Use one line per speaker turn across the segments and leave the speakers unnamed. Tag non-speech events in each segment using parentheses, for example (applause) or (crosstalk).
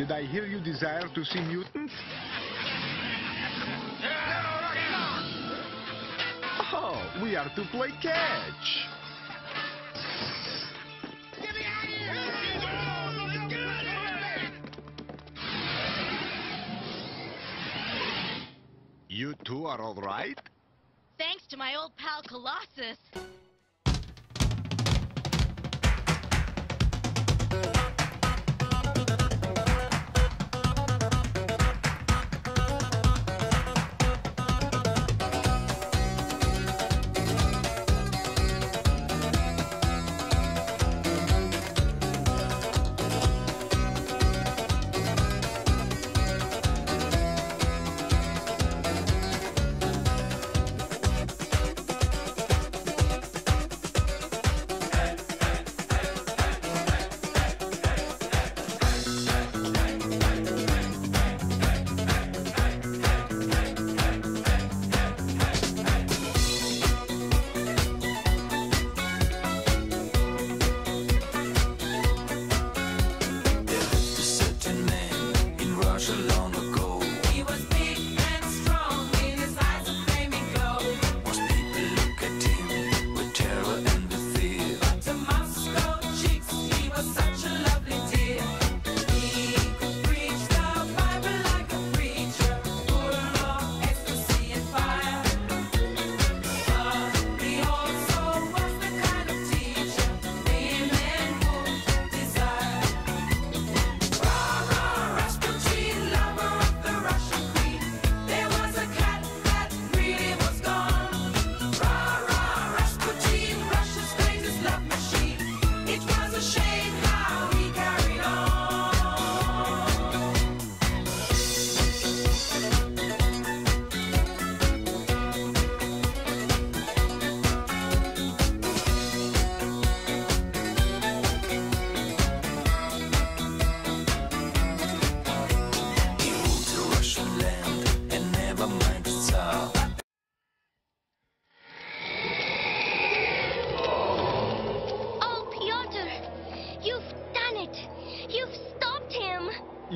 Did I hear you desire to see mutants? Oh, we are to play catch. You two are all right?
Thanks to my old pal Colossus.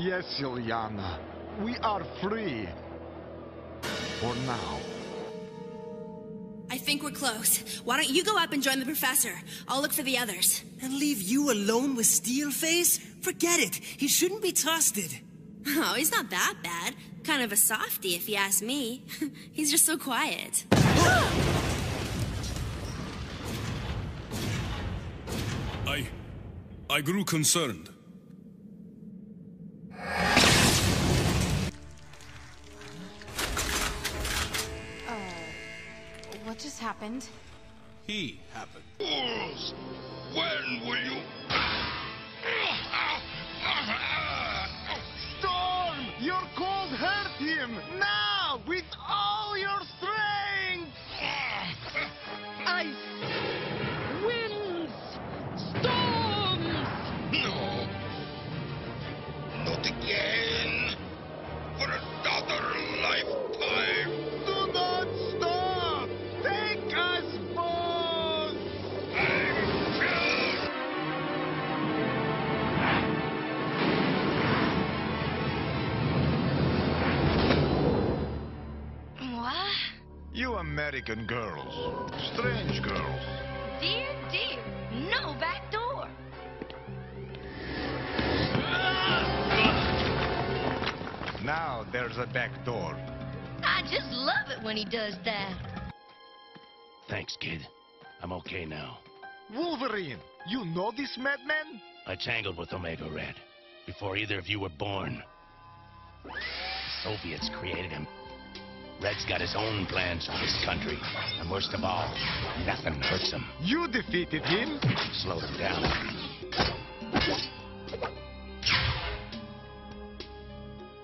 Yes, Illyana. We are free. For now.
I think we're close. Why don't you go up and join the professor? I'll look for the others.
And leave you alone with Steelface? Forget it. He shouldn't be trusted.
Oh, he's not that bad. Kind of a softie, if you ask me. (laughs) he's just so quiet.
I. I grew concerned.
Happened?
He happened.
Fools! When will you...
American girls. Strange girls.
Dear, dear, no back door.
Now there's a back door.
I just love it when he does that.
Thanks, kid. I'm okay now.
Wolverine! You know this madman?
I tangled with Omega Red before either of you were born. The Soviets created him. Red's got his own plans for this country. And worst of all, nothing hurts him.
You defeated him?
Slowed him down.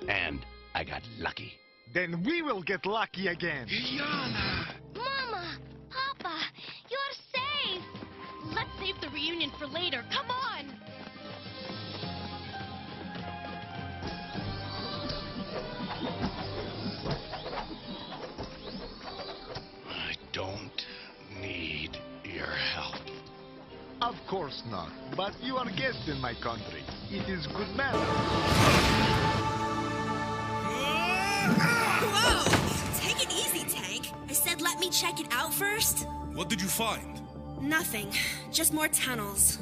And I got lucky.
Then we will get lucky again. Yana!
Mama! Papa! You're safe! Let's save the reunion for later. Come on!
course not. But you are guests in my country. It is good manners. Whoa! Take it easy, Tank.
I said let me check it out first.
What did you find?
Nothing. Just more tunnels.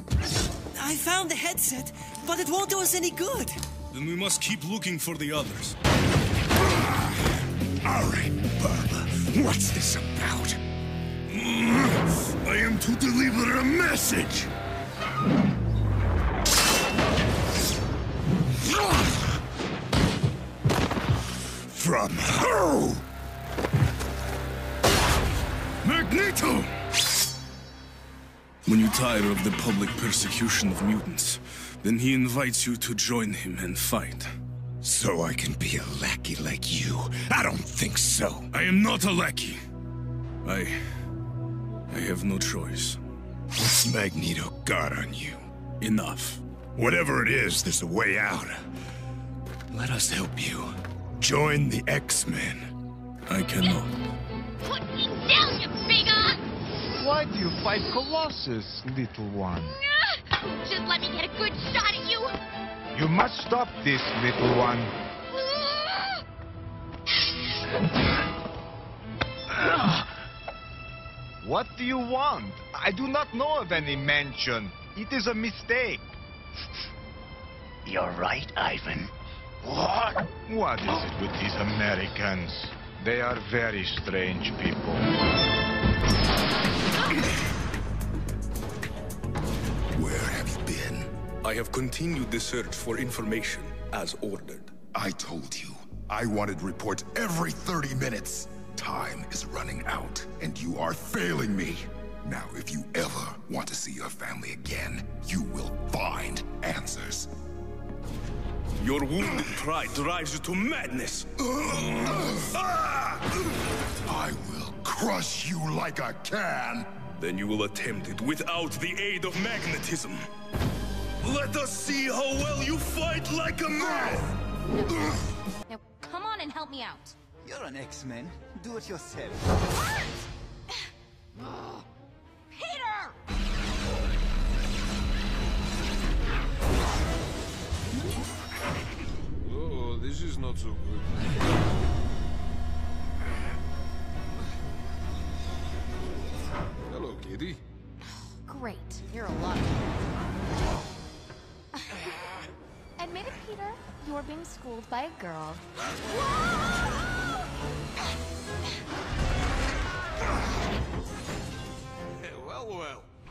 I found the headset, but it won't do us any good.
Then we must keep looking for the others.
All right, What's this about? I am to deliver a message! From who? Magneto!
When you tire of the public persecution of mutants, then he invites you to join him and fight.
So I can be a lackey like you? I don't think so.
I am not a lackey. I. I have no choice.
What's Magneto got on you?
Enough.
Whatever it is, there's a way out. Let us help you. Join the X-Men.
I cannot.
Put me down, you bigger!
Why do you fight Colossus, little one?
Just let me get a good shot at you!
You must stop this, little one. (laughs) What do you want? I do not know of any mansion. It is a mistake.
You're right, Ivan.
What? What is it with these Americans? They are very strange people.
Where have you been?
I have continued the search for information as ordered.
I told you. I wanted reports every 30 minutes. Time is running out, and you are failing me. Now, if you ever want to see your family again, you will find answers.
Your wounded pride drives you to madness.
I will crush you like a can.
Then you will attempt it without the aid of magnetism. Let us see how well you fight like a man!
Now, come on and help me out.
You're an X-Men. Do it yourself. Ah.
Peter!
Oh, this is not so good. Hello, kitty.
Great. You're a lot. (laughs) Admit it, Peter. You're being schooled by a girl.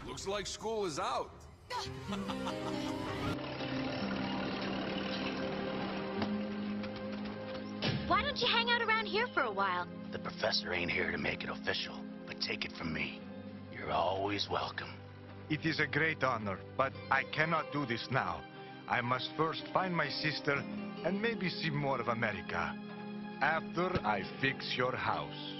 Looks like school is out.
Why don't you hang out around here for a while?
The professor ain't here to make it official, but take it from me. You're always welcome.
It is a great honor, but I cannot do this now. I must first find my sister and maybe see more of America. After I fix your house.